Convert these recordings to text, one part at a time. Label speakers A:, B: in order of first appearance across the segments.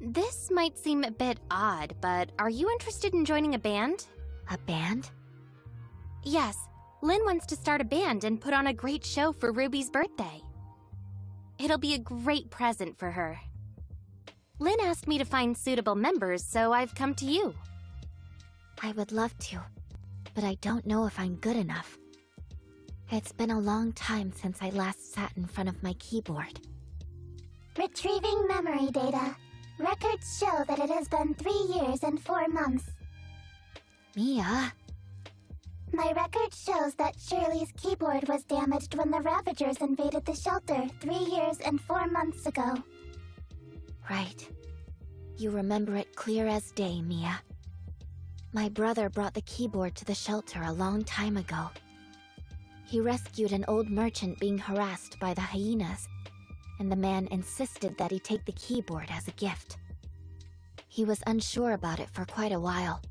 A: This might seem a bit odd, but are you interested in joining a band?
B: A band?
A: Yes, Lynn wants to start a band and put on a great show for Ruby's birthday. It'll be a great present for her. Lynn asked me to find suitable members, so I've come to you.
B: I would love to, but I don't know if I'm good enough. It's been a long time since I last sat in front of my keyboard.
C: Retrieving memory data. Records show that it has been three years and four months.
B: Mia,
C: My record shows that Shirley's keyboard was damaged when the Ravagers invaded the shelter three years and four months ago.
B: right. You remember it clear as day, Mia. My brother brought the keyboard to the shelter a long time ago. He rescued an old merchant being harassed by the hyenas, and the man insisted that he take the keyboard as a gift. He was unsure about it for quite a while,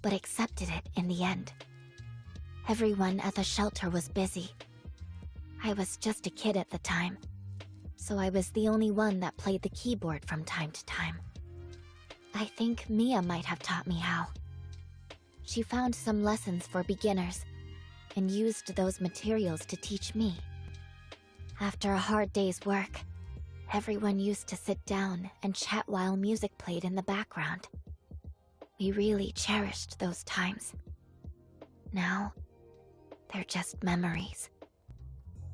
B: but accepted it in the end. Everyone at the shelter was busy. I was just a kid at the time, so I was the only one that played the keyboard from time to time. I think Mia might have taught me how. She found some lessons for beginners and used those materials to teach me. After a hard day's work, everyone used to sit down and chat while music played in the background. We really cherished those times. Now, they're just memories.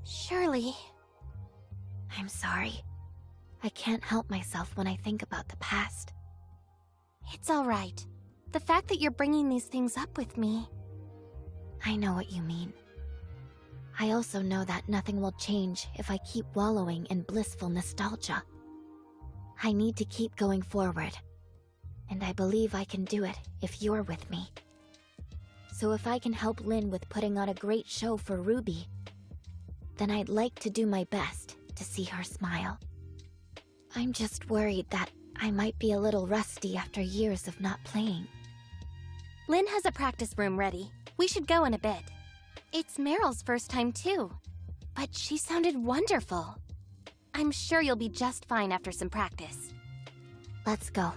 A: Shirley,
B: I'm sorry. I can't help myself when I think about the past.
A: it's all right. The fact that you're bringing these things up with me.
B: I know what you mean. I also know that nothing will change if I keep wallowing in blissful nostalgia. I need to keep going forward. And I believe I can do it if you're with me. So if I can help Lynn with putting on a great show for Ruby, then I'd like to do my best to see her smile. I'm just worried that I might be a little rusty after years of not playing.
A: Lynn has a practice room ready. We should go in a bit. It's Meryl's first time, too. But she sounded wonderful. I'm sure you'll be just fine after some practice.
B: Let's go.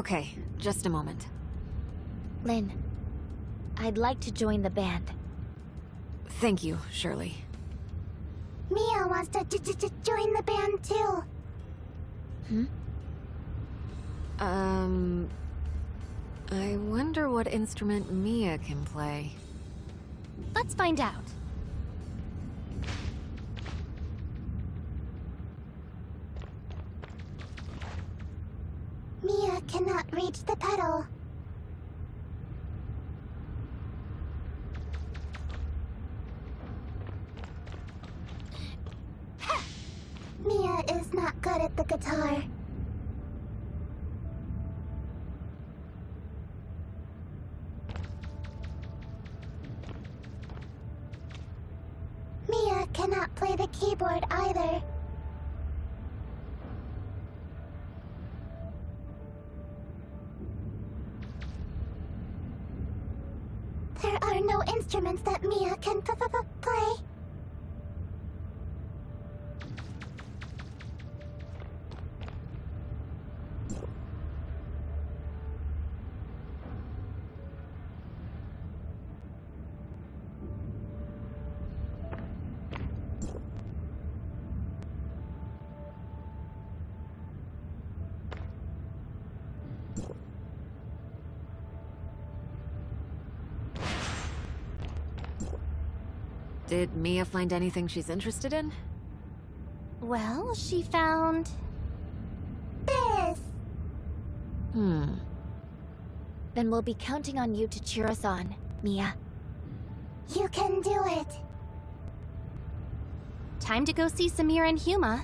D: Okay, just a moment.
B: Lynn, I'd like to join the band.
D: Thank you, Shirley.
C: Mia wants to j j j join the band too.
B: Hmm?
D: Um... I wonder what instrument Mia can play.
A: Let's find out.
C: Keyboard either. There are no instruments that Mia can p
D: Did Mia find anything she's interested in?
A: Well, she found...
C: This.
D: Hmm.
B: Then we'll be counting on you to cheer us on, Mia.
C: You can do it.
A: Time to go see Samir and Huma.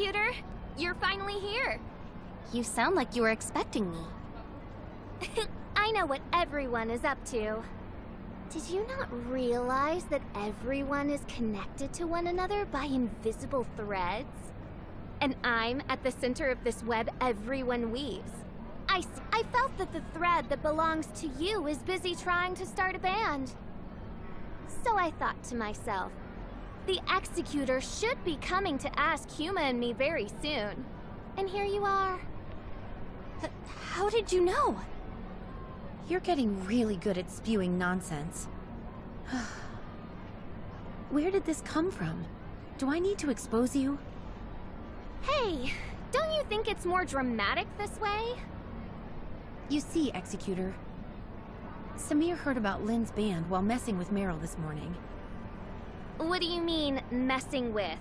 E: There, Executor. You're finally here.
A: You sound like you were expecting me.
E: I know what everyone is up to. Did you not realize that everyone is connected to one another by invisible threads? And I'm at the center of this web everyone weaves. I, I felt that the thread that belongs to you is busy trying to start a band. So I thought to myself, the Executor should be coming to ask Huma and me very soon. And here you are.
A: H- How did you know?
F: You're getting really good at spewing nonsense. Where did this come from? Do I need to expose you?
E: Hey, don't you think it's more dramatic this way?
F: You see, Executor. Samir heard about Lynn's band while messing with Meryl this morning.
E: What do you mean, messing with?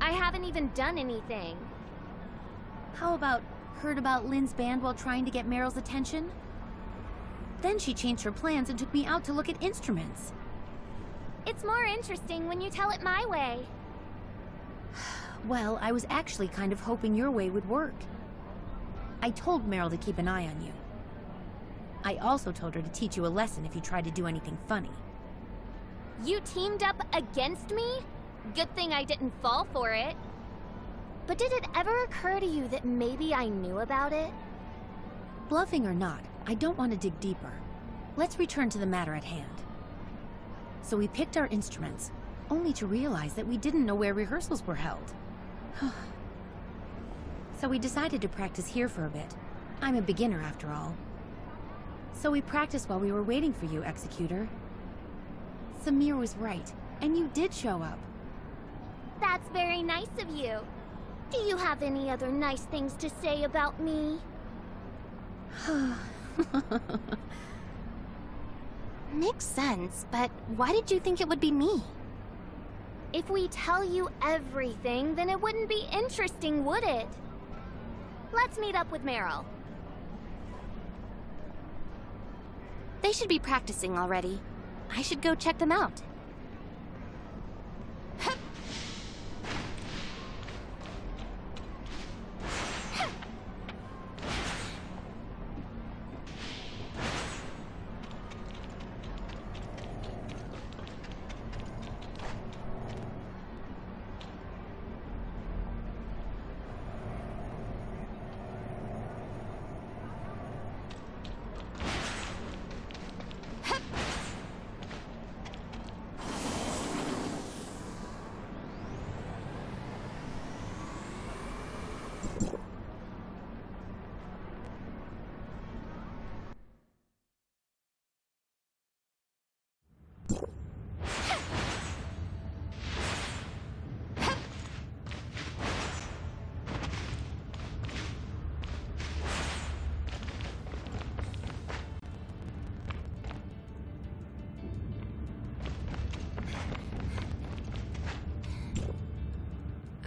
E: I haven't even done anything.
F: How about heard about Lynn's band while trying to get Meryl's attention? Then she changed her plans and took me out to look at instruments.
E: It's more interesting when you tell it my way.
F: Well, I was actually kind of hoping your way would work. I told Meryl to keep an eye on you. I also told her to teach you a lesson if you tried to do anything funny.
E: You teamed up against me? Good thing I didn't fall for it. But did it ever occur to you that maybe I knew about it?
F: Bluffing or not, I don't want to dig deeper. Let's return to the matter at hand. So we picked our instruments, only to realize that we didn't know where rehearsals were held. so we decided to practice here for a bit. I'm a beginner after all. So we practiced while we were waiting for you, Executor. Samir was right, and you did show up.
E: That's very nice of you. Do you have any other nice things to say about me?
A: Makes sense, but why did you think it would be me?
E: If we tell you everything, then it wouldn't be interesting, would it? Let's meet up with Meryl.
A: They should be practicing already. I should go check them out.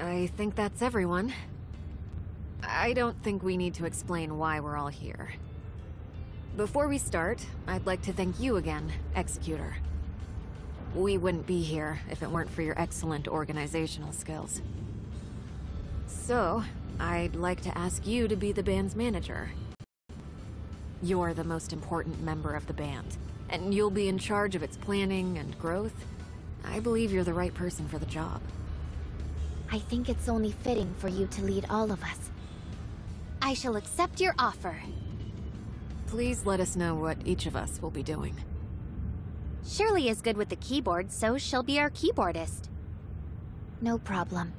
D: I think that's everyone. I don't think we need to explain why we're all here. Before we start, I'd like to thank you again, Executor. We wouldn't be here if it weren't for your excellent organizational skills. So, I'd like to ask you to be the band's manager. You're the most important member of the band, and you'll be in charge of its planning and growth. I believe you're the right person for the job.
B: I think it's only fitting for you to lead all of us.
A: I shall accept your offer.
D: Please let us know what each of us will be doing.
A: Shirley is good with the keyboard, so she'll be our keyboardist.
B: No problem.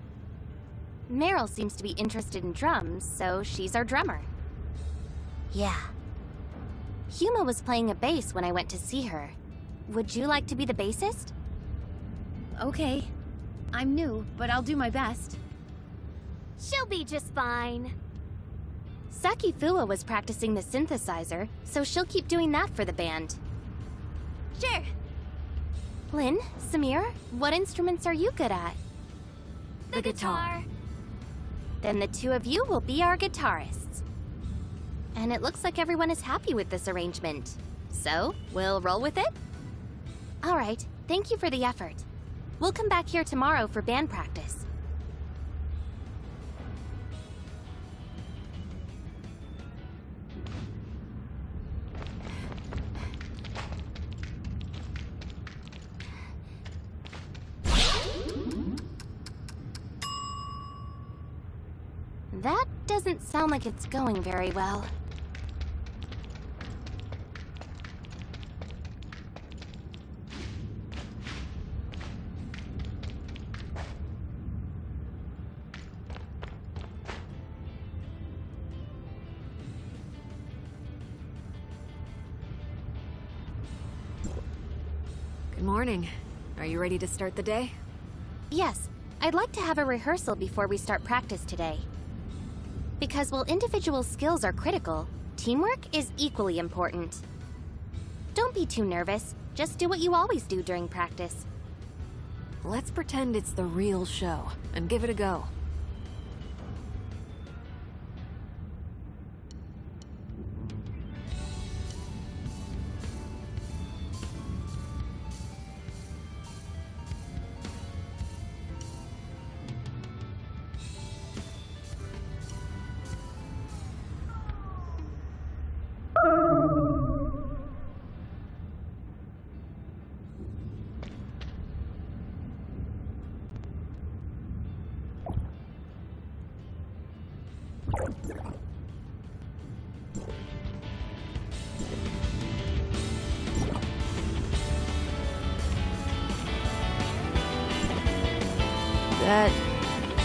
A: Meryl seems to be interested in drums, so she's our drummer. Yeah. Huma was playing a bass when I went to see her. Would you like to be the bassist?
F: Okay. I'm new, but I'll do my best.
E: She'll be just fine.
A: Saki Fuwa was practicing the synthesizer, so she'll keep doing that for the band.
E: Sure.
A: Lynn, Samir, what instruments are you good at?
E: The, guitar.
A: Then the two of you will be our guitarists. And it looks like everyone is happy with this arrangement. So, we'll roll with it? All right, thank you for the effort. We'll come back here tomorrow for band practice. That doesn't sound like it's going very well.
D: Morning. Are you ready to start the day?
A: Yes, I'd like to have a rehearsal before we start practice today. Because while individual skills are critical, teamwork is equally important. Don't be too nervous, just do what you always do during practice.
D: Let's pretend it's the real show and give it a go.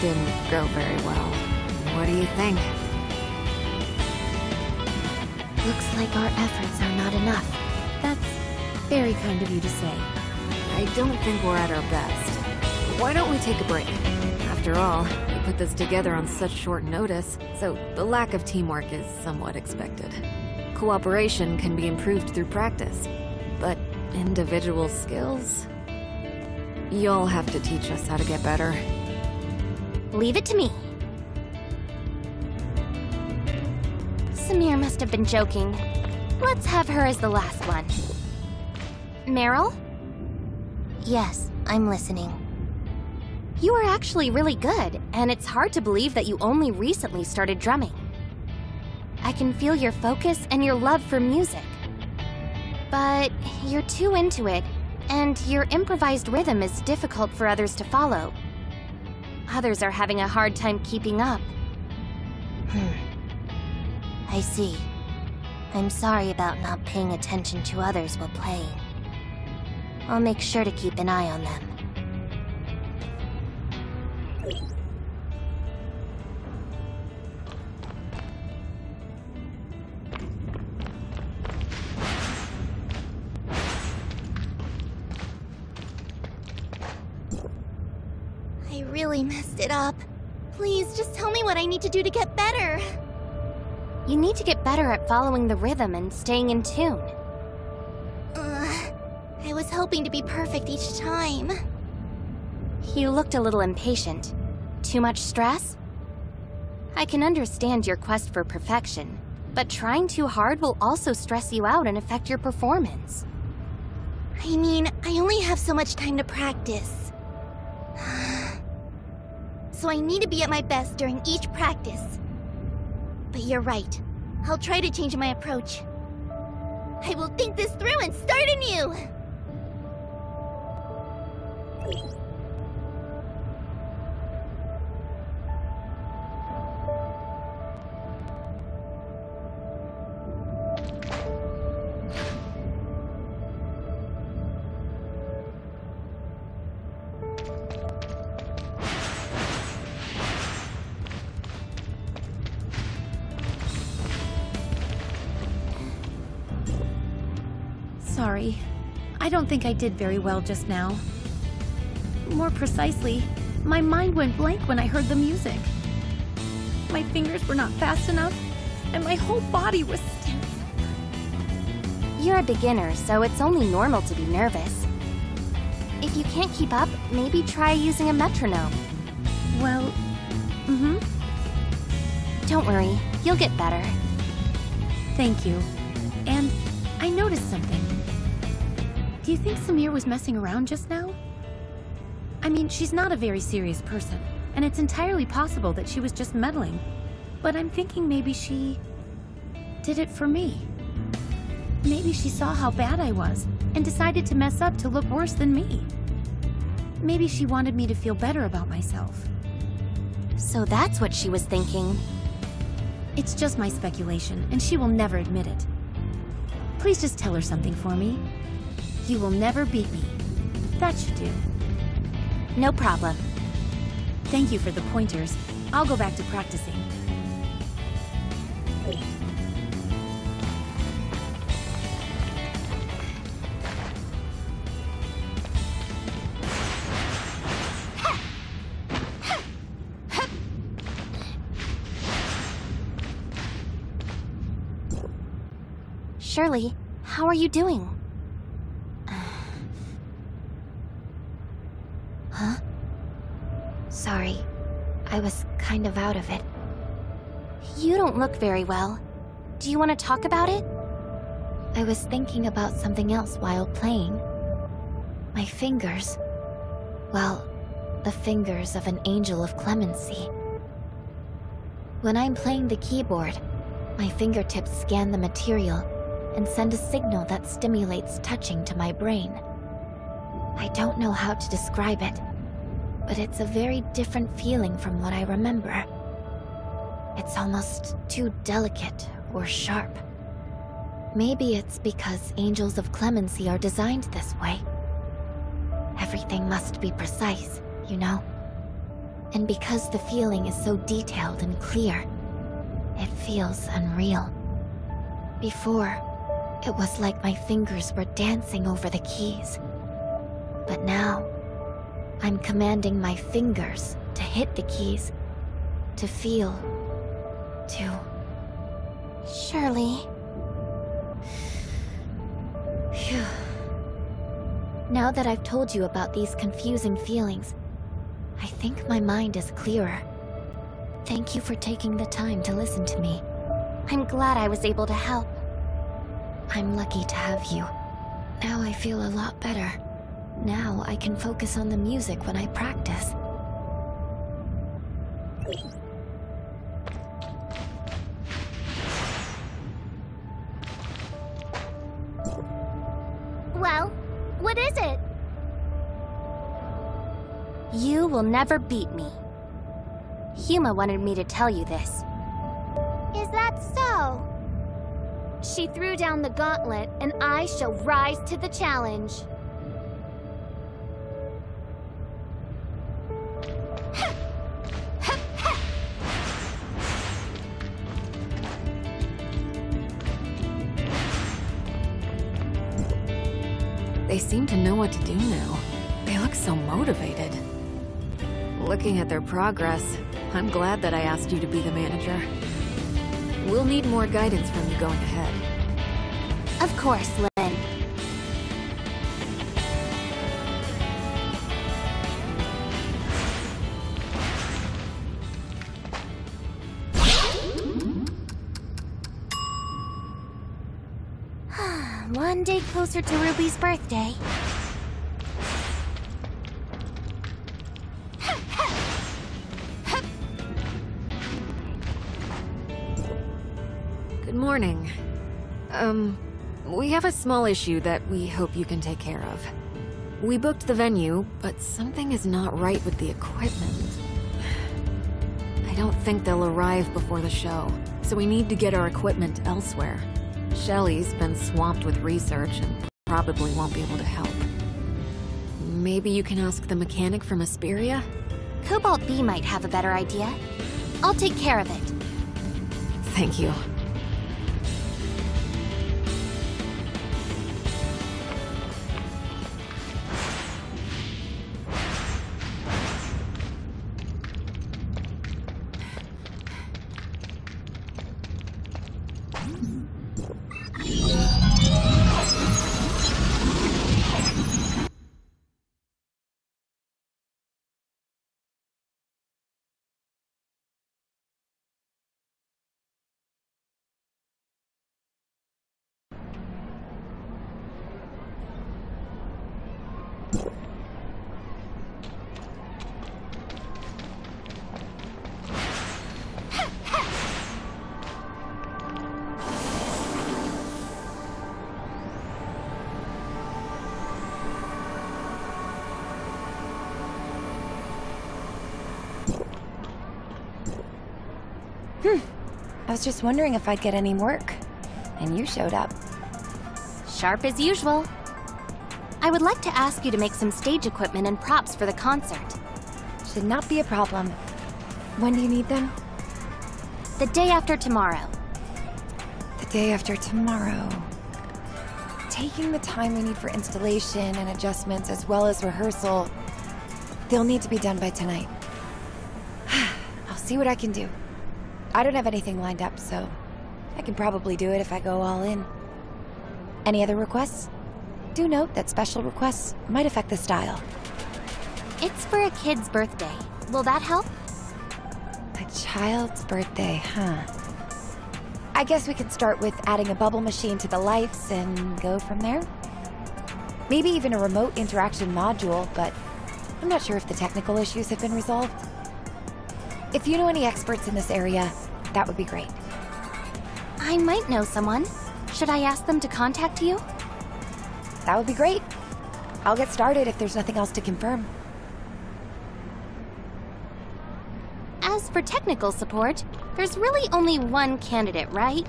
D: Didn't go very well. What do you think?
B: Looks like our efforts are not enough.
F: That's very kind of you to say.
D: I don't think we're at our best. Why don't we take a break? After all, we put this together on such short notice, so the lack of teamwork is somewhat expected. Cooperation can be improved through practice, but individual skills? You'll have to teach us how to get better.
A: Leave it to me. Samir must have been joking. Let's have her as the last one. Meryl? Yes, I'm listening. You are actually really good, and it's hard to believe that you only recently started drumming. I can feel your focus and your love for music. But you're too into it, and your improvised rhythm is difficult for others to follow. Others are having a hard time keeping up. Hmm. I see. I'm sorry about not paying attention to others while playing. I'll make sure to keep an eye on them.
E: Really messed it up. Please, just tell me what I need to do to get better.
A: You need to get better at following the rhythm and staying in tune.
E: Uh, I was hoping to be perfect each time.
A: You looked a little impatient. Too much stress? I can understand your quest for perfection, but trying too hard will also stress you out and affect your performance.
E: I mean, I only have so much time to practice. So I need to be at my best during each practice. But you're right. I'll try to change my approach. I will think this through and start anew!
F: Sorry. I don't think I did very well just now. More precisely, my mind went blank when I heard the music. My fingers were not fast enough, and my whole body was stiff.
A: You're a beginner, so it's only normal to be nervous. If you can't keep up, maybe try using a metronome.
F: Well, mm-hmm.
A: Don't worry, you'll get better.
F: Thank you. And I noticed something. Do you think Samir was messing around just now? I mean, she's not a very serious person, and it's entirely possible that she was just meddling. But I'm thinking maybe she... did it for me. Maybe she saw how bad I was, and decided to mess up to look worse than me. Maybe she wanted me to feel better about myself.
A: So that's what she was thinking.
F: It's just my speculation, and she will never admit it. Please just tell her something for me. You will never beat me. That should do.
A: No problem.
F: Thank you for the pointers. I'll go back to practicing.
A: Shirley, how are you doing?
B: Kind of out of it.
A: You don't look very well. Do you want to talk about it?
B: I was thinking about something else while playing. My fingers. Well, the fingers of an angel of clemency. When I'm playing the keyboard, my fingertips scan the material and send a signal that stimulates touching to my brain. I don't know how to describe it, but it's a very different feeling from what I remember. It's almost too delicate or sharp. Maybe it's because angels of clemency are designed this way. Everything must be precise, you know? And because the feeling is so detailed and clear, it feels unreal. Before, it was like my fingers were dancing over the keys. But now, I'm commanding my fingers to hit the keys, to feel, to...
A: Shirley.
B: Phew. Now that I've told you about these confusing feelings, I think my mind is clearer. Thank you for taking the time to listen to me.
A: I'm glad I was able to help.
B: I'm lucky to have you. Now I feel a lot better. Now I can focus on the music when I practice.
E: Well, what is it?
A: You will never beat me. Huma wanted me to tell you this.
E: Is that so? She threw down the gauntlet, and I shall rise to the challenge.
D: Seem to know what to do now. They look so motivated. Looking at their progress, I'm glad that I asked you to be the manager. We'll need more guidance from you going ahead.
A: Of course, closer to Ruby's birthday.
D: Good morning. Um, we have a small issue that we hope you can take care of. We booked the venue, but something is not right with the equipment. I don't think they'll arrive before the show, so we need to get our equipment elsewhere. Shelly's been swamped with research and probably won't be able to help. Maybe you can ask the mechanic from Aesperia?
A: Cobalt B might have a better idea. I'll take care of it.
D: Thank you.
G: Was just wondering if I'd get any work. And you showed up.
A: Sharp as usual. I would like to ask you to make some stage equipment and props for the concert.
G: Should not be a problem. When do you need them?
A: The day after tomorrow.
G: The day after tomorrow. Taking the time we need for installation and adjustments as well as rehearsal, they'll need to be done by tonight. I'll see what I can do. I don't have anything lined up, so I can probably do it if I go all in. Any other requests? Do note that special requests might affect the style.
A: It's for a kid's birthday. Will that help?
G: A child's birthday, huh? I guess we can start with adding a bubble machine to the lights and go from there. Maybe even a remote interaction module, but I'm not sure if the technical issues have been resolved. If you know any experts in this area, that would be great.
A: I might know someone. Should I ask them to contact you?
G: That would be great. I'll get started if there's nothing else to confirm.
A: As for technical support, there's really only one candidate, right?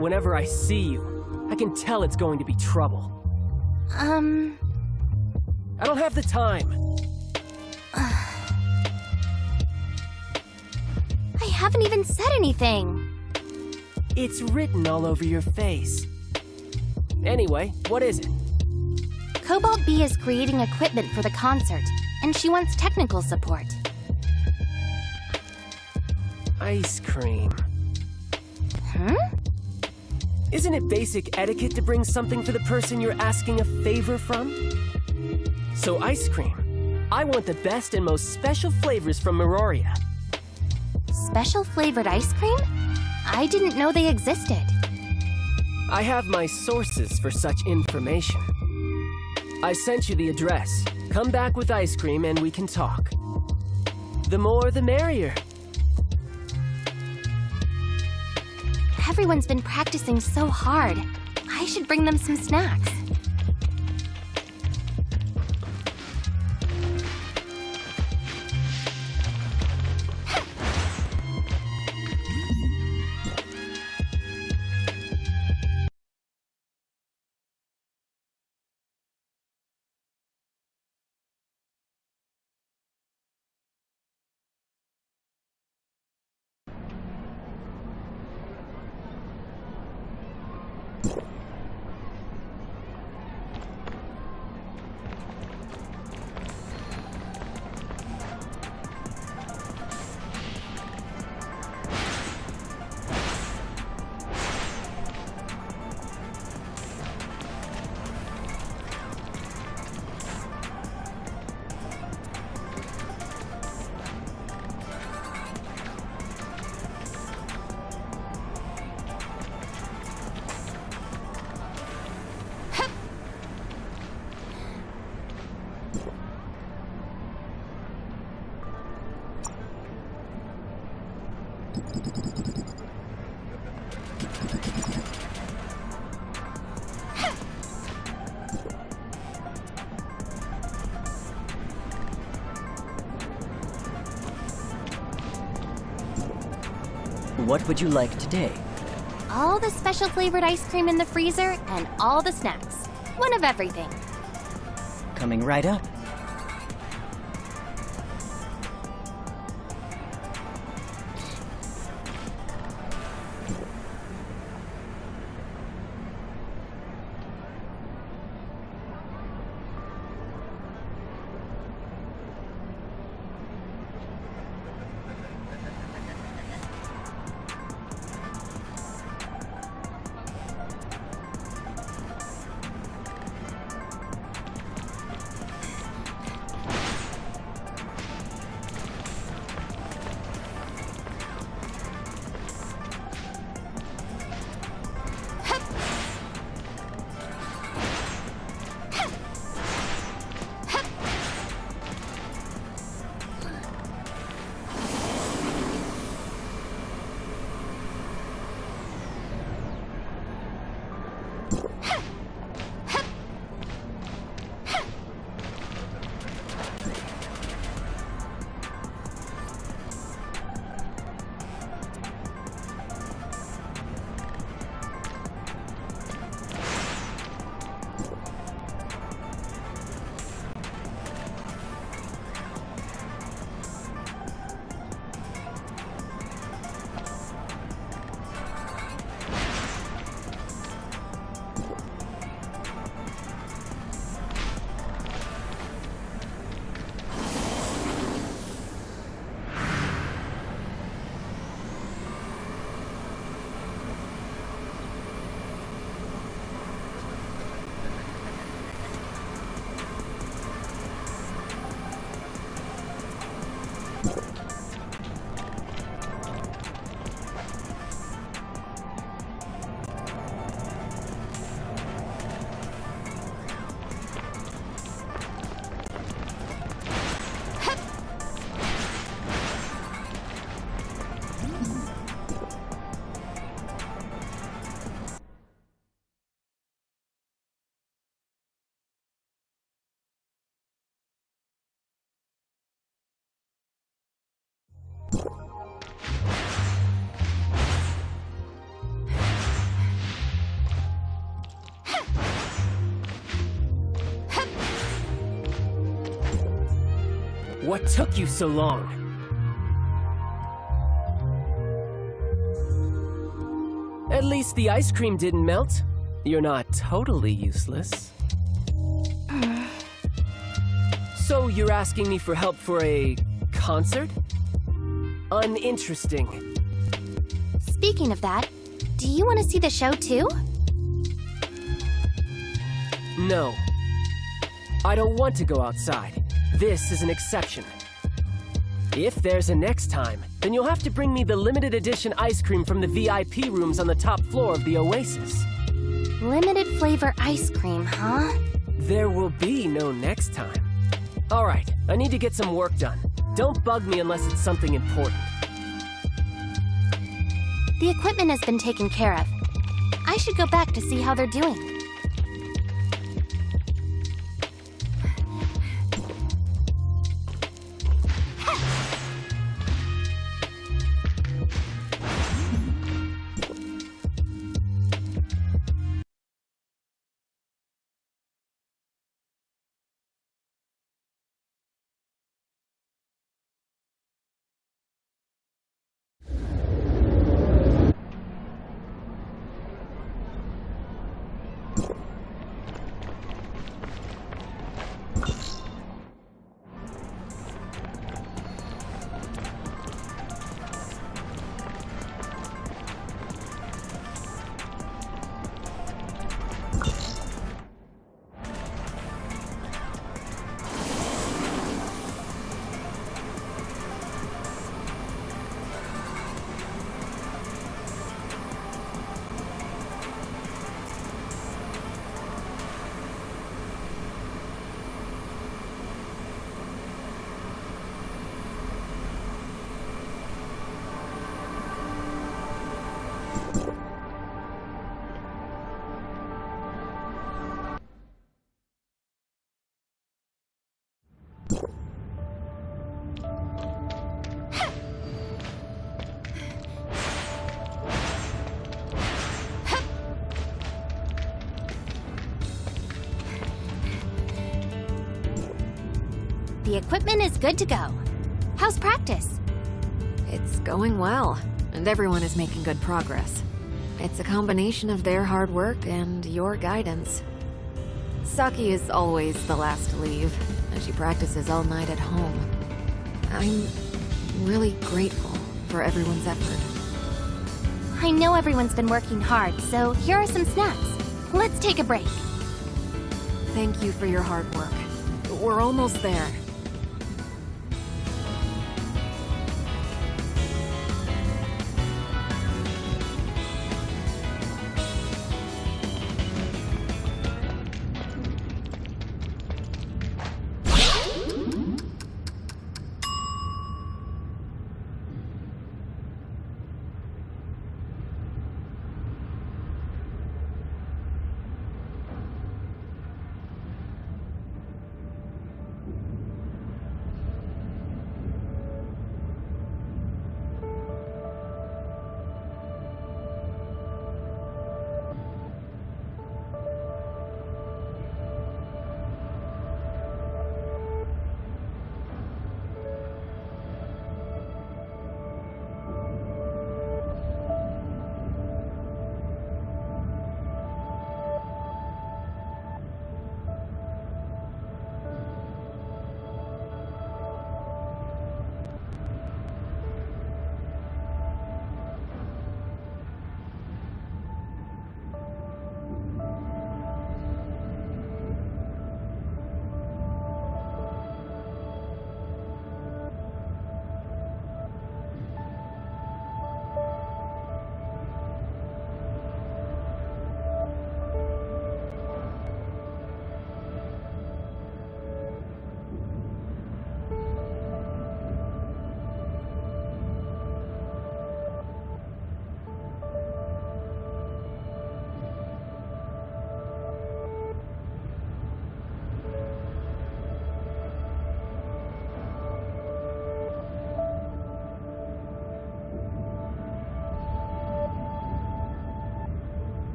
H: Whenever I see you, I can tell it's going to be trouble.
A: Um,
H: I don't have the time.
A: I haven't even said anything.
H: It's written all over your face. Anyway, what is it?
A: Cobalt B is creating equipment for the concert, and she wants technical support.
H: Ice cream.
A: Hmm?
H: Isn't it basic etiquette to bring something for the person you're asking a favor from? So ice cream. I want the best and most special flavors from Mirroria.
A: Special flavored ice cream? I didn't know they existed.
H: I have my sources for such information. I sent you the address. Come back with ice cream and we can talk. The more the merrier.
A: Everyone's been practicing so hard. I should bring them some snacks.
I: What would you like today?
A: All the special flavored ice cream in the freezer and all the snacks. One of everything.
I: Coming right up.
H: What took you so long? At least the ice cream didn't melt. You're not totally useless. so you're asking me for help for a concert? Uninteresting.
A: Speaking of that, do you want to see the show too?
H: No. I don't want to go outside. This is an exception. If there's a next time, then you'll have to bring me the limited edition ice cream from the VIP rooms on the top floor of the Oasis.
A: Limited flavor ice cream, huh?
H: There will be no next time. All right, I need to get some work done. Don't bug me unless it's something important.
A: The equipment has been taken care of. I should go back to see how they're doing. The equipment is good to go. How's practice?
D: It's going well, and everyone is making good progress. It's a combination of their hard work and your guidance. Saki is always the last to leave, and she practices all night at home. I'm really grateful for everyone's effort.
A: I know everyone's been working hard, so here are some snacks. Let's take a break.
D: Thank you for your hard work. We're almost there.